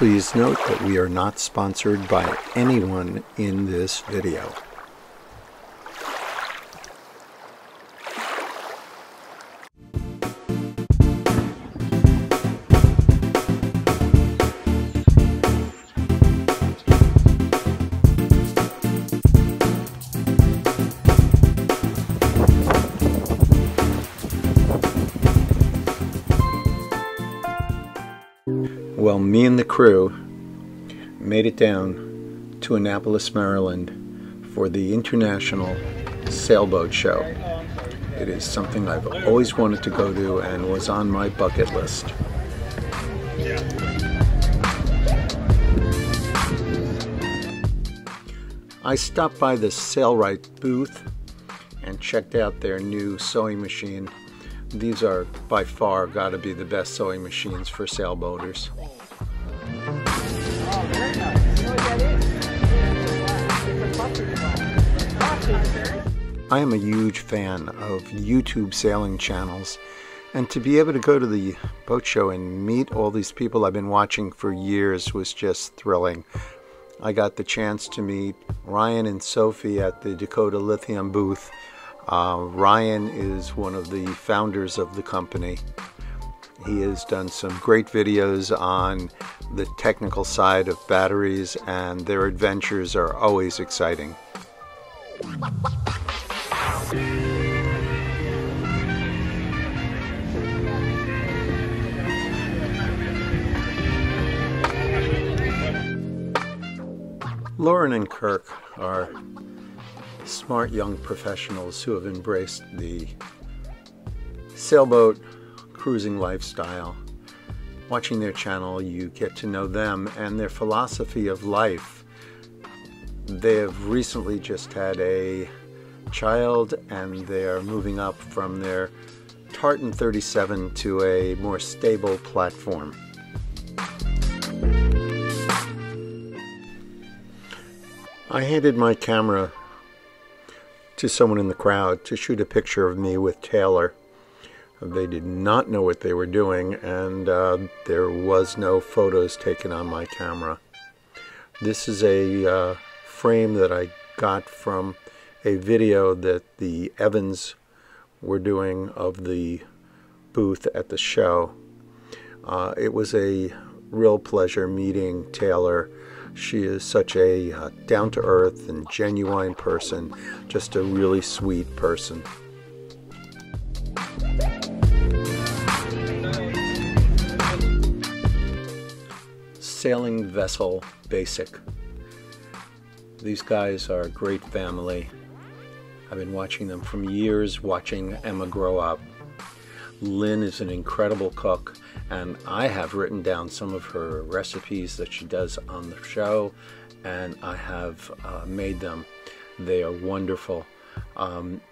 Please note that we are not sponsored by anyone in this video. Me and the crew made it down to Annapolis, Maryland for the International Sailboat Show. It is something I've always wanted to go to and was on my bucket list. I stopped by the Sailrite booth and checked out their new sewing machine. These are by far got to be the best sewing machines for sailboaters. I am a huge fan of YouTube sailing channels, and to be able to go to the boat show and meet all these people I've been watching for years was just thrilling. I got the chance to meet Ryan and Sophie at the Dakota Lithium booth. Uh, Ryan is one of the founders of the company. He has done some great videos on the technical side of batteries, and their adventures are always exciting. Lauren and Kirk are smart young professionals who have embraced the sailboat cruising lifestyle. Watching their channel, you get to know them and their philosophy of life. They have recently just had a child and they're moving up from their Tartan 37 to a more stable platform. I handed my camera to someone in the crowd to shoot a picture of me with Taylor. They did not know what they were doing, and uh, there was no photos taken on my camera. This is a uh, frame that I got from a video that the Evans were doing of the booth at the show. Uh, it was a real pleasure meeting Taylor. She is such a uh, down to earth and genuine person, just a really sweet person. Sailing Vessel Basic. These guys are a great family. I've been watching them from years, watching Emma grow up. Lynn is an incredible cook, and I have written down some of her recipes that she does on the show, and I have uh, made them. They are wonderful. Um,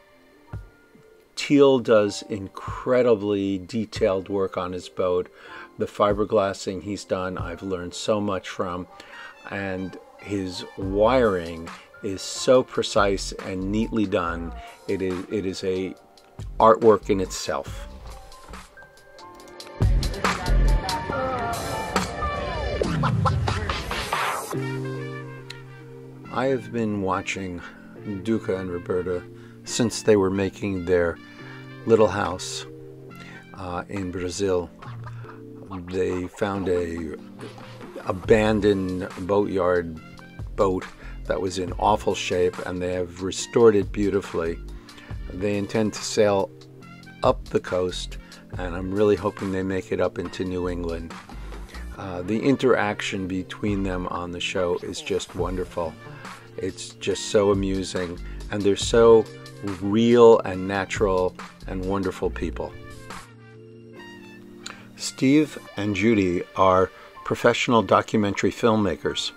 Teal does incredibly detailed work on his boat. The fiberglassing he's done, I've learned so much from, and his wiring is so precise and neatly done. It is it is a artwork in itself. I have been watching Duca and Roberta since they were making their little house uh, in Brazil. They found a abandoned boatyard boat that was in awful shape and they have restored it beautifully. They intend to sail up the coast and I'm really hoping they make it up into New England. Uh, the interaction between them on the show is just wonderful. It's just so amusing and they're so real and natural and wonderful people. Steve and Judy are professional documentary filmmakers.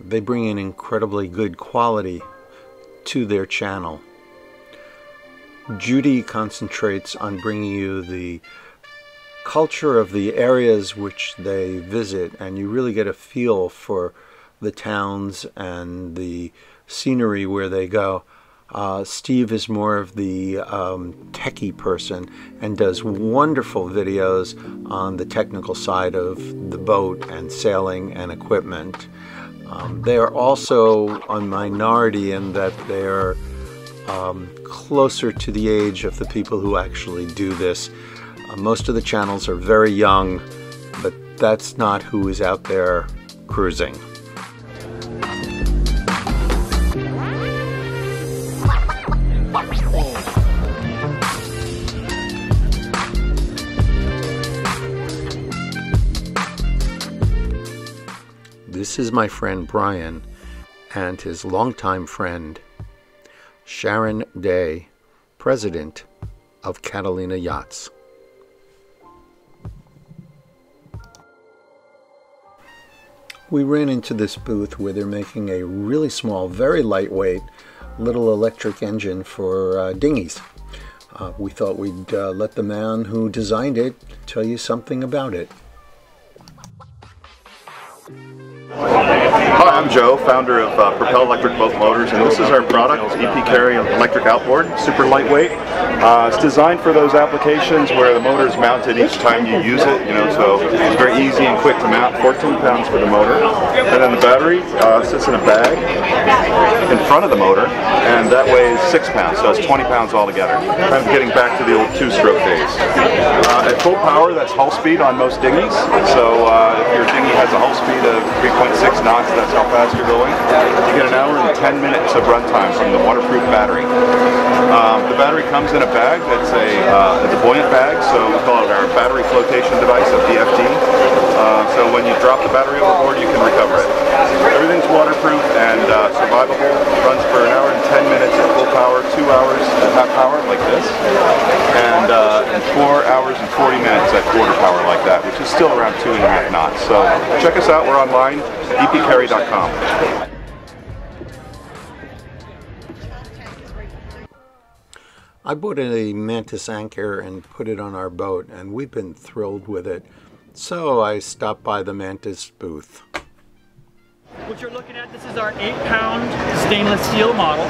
They bring an incredibly good quality to their channel. Judy concentrates on bringing you the culture of the areas which they visit, and you really get a feel for the towns and the scenery where they go. Uh, Steve is more of the um, techie person and does wonderful videos on the technical side of the boat and sailing and equipment. Um, they are also a minority in that they're um, closer to the age of the people who actually do this. Uh, most of the channels are very young, but that's not who is out there cruising. This is my friend Brian and his longtime friend Sharon Day, president of Catalina Yachts. We ran into this booth where they're making a really small, very lightweight little electric engine for uh, dinghies. Uh, we thought we'd uh, let the man who designed it tell you something about it. Oh, Hi, I'm Joe, founder of uh, Propel Electric Boat Motors, and this is our product, EP Carry Electric Outboard, super lightweight. Uh, it's designed for those applications where the motor is mounted each time you use it, you know, so it's very easy and quick to mount, 14 pounds for the motor. And then the battery uh, sits in a bag in front of the motor, and that weighs 6 pounds, so it's 20 pounds altogether. Kind of getting back to the old two-stroke days. Uh, at full power, that's hull speed on most dinghies, so uh, if your dinghy has a hull speed of 3.6 knots, that's how fast you're going. You get an hour and 10 minutes of runtime from the waterproof battery. Um, the battery comes in a bag that's a, uh, it's a buoyant bag, so we call it our battery flotation device, a BFD. Uh, so when you drop the battery overboard, you can recover it. Everything's waterproof and uh, survivable. Runs for an hour and 10 minutes at full power, two hours at half power like this, and, uh, and four hours and 40 minutes at quarter power like that, which is still around two and a half knots. So check us out. We're online, epcarry.com. I bought a Mantis anchor and put it on our boat, and we've been thrilled with it. So I stopped by the Mantis booth. What you're looking at, this is our 8-pound stainless steel model.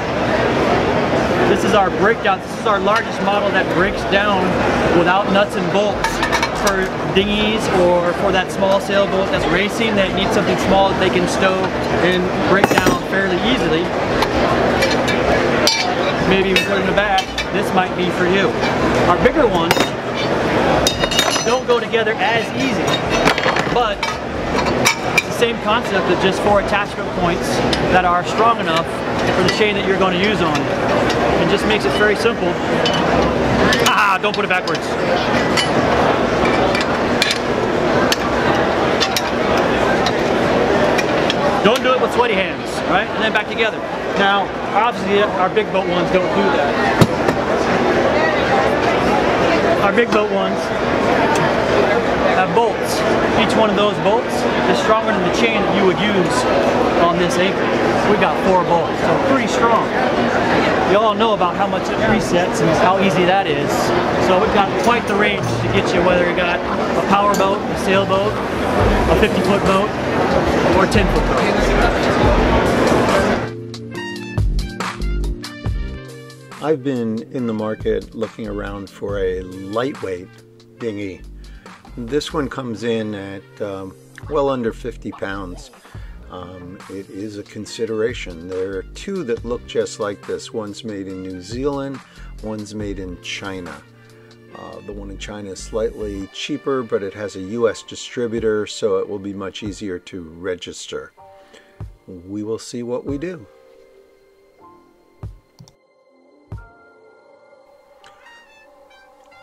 This is our breakdown. This is our largest model that breaks down without nuts and bolts for dinghies or for that small sailboat that's racing that needs something small that they can stow and break down fairly easily. Maybe even put in the back. This might be for you. Our bigger ones don't go together as easy, but same concept of just four attachment points that are strong enough for the chain that you're going to use on it. Just makes it very simple. Ah, don't put it backwards. Don't do it with sweaty hands, right? And then back together. Now, obviously our big boat ones don't do that. Our big boat ones have bolts. Each one of those bolts is stronger than the chain that you would use on this anchor. We got four bolts, so pretty strong. You all know about how much it resets and how easy that is. So we've got quite the range to get you whether you got a power boat, a sailboat, a 50 foot boat, or a 10 foot boat. I've been in the market looking around for a lightweight dinghy. This one comes in at um, well under 50 pounds. Um, it is a consideration. There are two that look just like this. One's made in New Zealand, one's made in China. Uh, the one in China is slightly cheaper, but it has a US distributor, so it will be much easier to register. We will see what we do.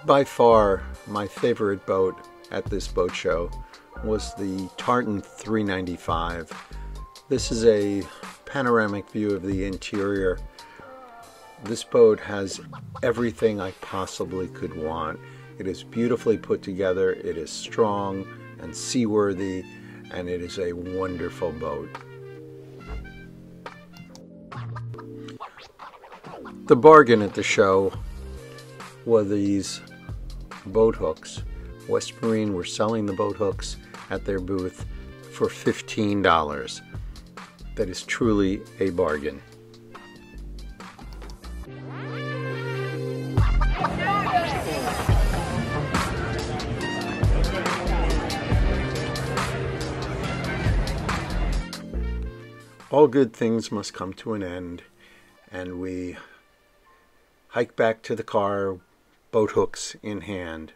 By far, my favorite boat at this boat show was the Tartan 395. This is a panoramic view of the interior. This boat has everything I possibly could want. It is beautifully put together, it is strong and seaworthy, and it is a wonderful boat. The bargain at the show were these boat hooks. West Marine were selling the boat hooks at their booth for $15. That is truly a bargain. All good things must come to an end, and we hike back to the car, boat hooks in hand.